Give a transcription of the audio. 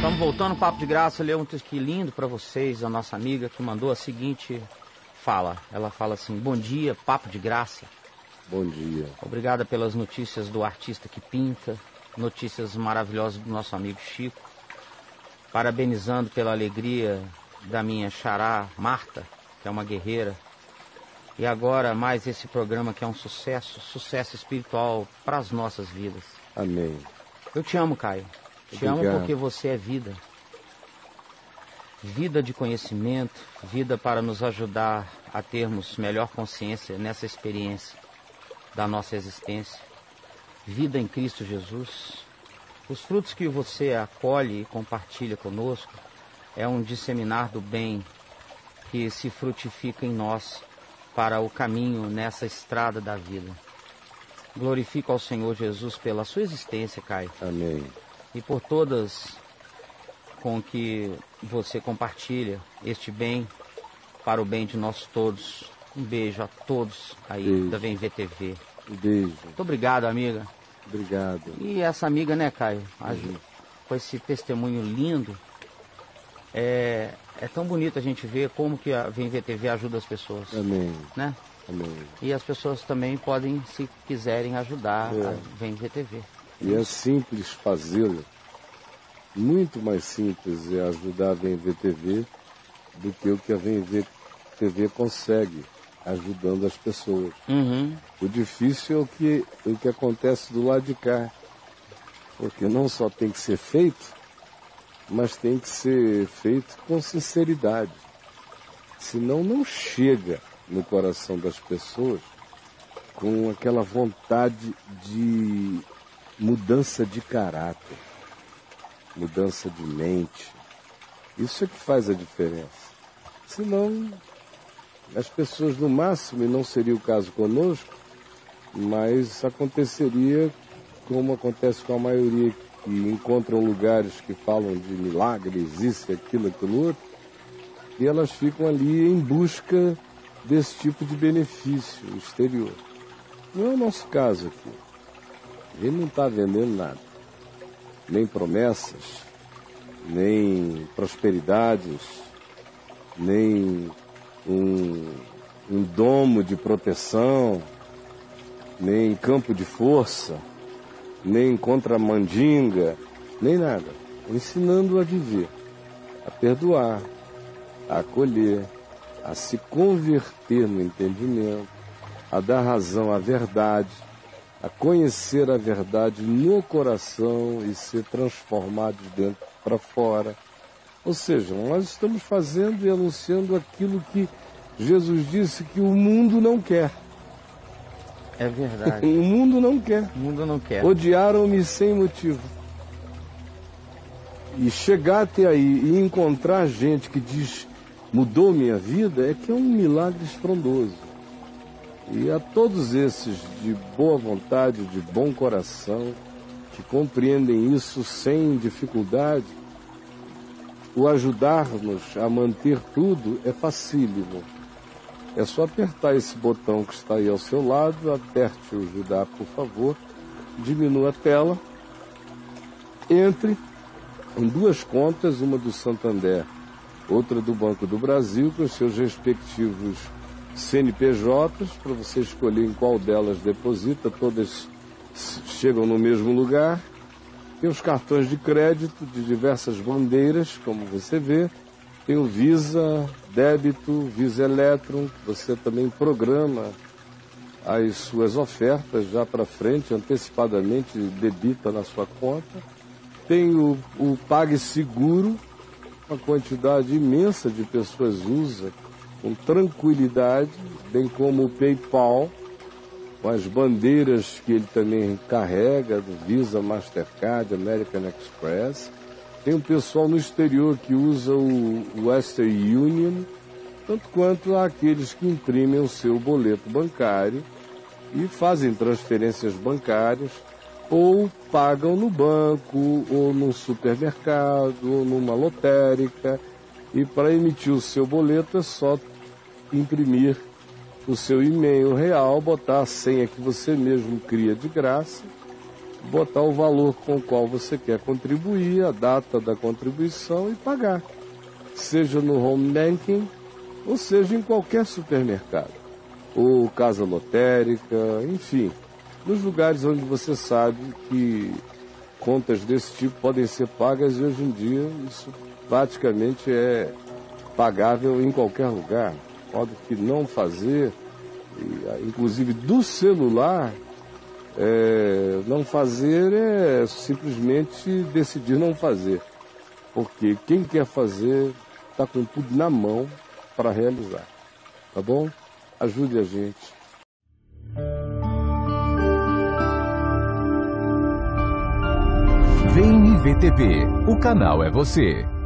Estamos voltando, Papo de Graça, ler um texto que lindo para vocês, a nossa amiga que mandou a seguinte fala. Ela fala assim, bom dia, Papo de Graça. Bom dia. Obrigada pelas notícias do artista que pinta, notícias maravilhosas do nosso amigo Chico. Parabenizando pela alegria da minha xará Marta, que é uma guerreira. E agora mais esse programa que é um sucesso, sucesso espiritual para as nossas vidas. Amém. Eu te amo, Caio. Te amo porque você é vida. Vida de conhecimento, vida para nos ajudar a termos melhor consciência nessa experiência da nossa existência. Vida em Cristo Jesus. Os frutos que você acolhe e compartilha conosco é um disseminar do bem que se frutifica em nós para o caminho nessa estrada da vida. Glorifico ao Senhor Jesus pela sua existência, Caio Amém. E por todas com que você compartilha este bem para o bem de nós todos. Um beijo a todos aí Beijo. da Vem VTV. Um beijo. Muito obrigado, amiga. Obrigado. E essa amiga, né, Caio? A- Uhum. Com esse testemunho lindo. É, é tão bonito a gente ver como que a Vem VTV ajuda as pessoas, Amém. né? Amém. E as pessoas também podem, se quiserem, ajudar É. a Vem VTV. E é simples fazê-lo. Muito mais simples é ajudar a VMVTV do que o que a VMVTV consegue ajudando as pessoas. Uhum. O difícil é o que, o que acontece do lado de cá. Porque não só tem que ser feito, mas tem que ser feito com sinceridade. Senão não chega no coração das pessoas com aquela vontade de mudança de caráter, mudança de mente. Isso é que faz a diferença. Senão as pessoas no máximo, e não seria o caso conosco, mas aconteceria como acontece com a maioria que encontram lugares que falam de milagres, isso, aquilo, aquilo outro, e elas ficam ali em busca desse tipo de benefício exterior. Não é o nosso caso aqui. Ele não está vendendo nada. Nem promessas, nem prosperidades, nem um, um domo de proteção, nem campo de força, nem contra mandinga, nem nada. Ensinando a viver, a perdoar, a acolher, a se converter no entendimento, a dar razão à verdade, a conhecer a verdade no coração e ser transformado de dentro para fora. Ou seja, nós estamos fazendo e anunciando aquilo que Jesus disse que o mundo não quer. É O verdade. mundo não quer. o mundo não quer. Odiaram-me sem motivo. E chegar até aí e encontrar gente que diz mudou minha vida é que é um milagre estrondoso. E a todos esses de boa vontade, de bom coração, que compreendem isso sem dificuldade, o ajudar-nos a manter tudo é facílimo. É só apertar esse botão que está aí ao seu lado, aperte o ajudar, por favor, diminua a tela, entre em duas contas, uma do Santander, outra do Banco do Brasil, com seus respectivos CNPJs, para você escolher em qual delas deposita, todas chegam no mesmo lugar. Tem os cartões de crédito de diversas bandeiras, como você vê. Tem o Visa, débito, Visa Electron, você também programa as suas ofertas já para frente, antecipadamente debita na sua conta. Tem o, o PagSeguro, uma quantidade imensa de pessoas usa com tranquilidade, bem como o PayPal, com as bandeiras que ele também carrega, do Visa, Mastercard, American Express. Tem um pessoal no exterior que usa o Western Union, tanto quanto aqueles que imprimem o seu boleto bancário e fazem transferências bancárias ou pagam no banco, ou no supermercado, ou numa lotérica. E para emitir o seu boleto é só imprimir o seu e-mail real, botar a senha que você mesmo cria de graça botar o valor com o qual você quer contribuir, a data da contribuição e pagar. Seja no home banking ou seja em qualquer supermercado, ou casa lotérica, enfim, nos lugares onde você sabe que contas desse tipo podem ser pagas e hoje em dia isso praticamente é pagável em qualquer lugar. Modo que não fazer, inclusive do celular, é, não fazer é simplesmente decidir não fazer. Porque quem quer fazer está com tudo na mão para realizar. Tá bom? Ajude a gente. Vem IVTV, o canal é você.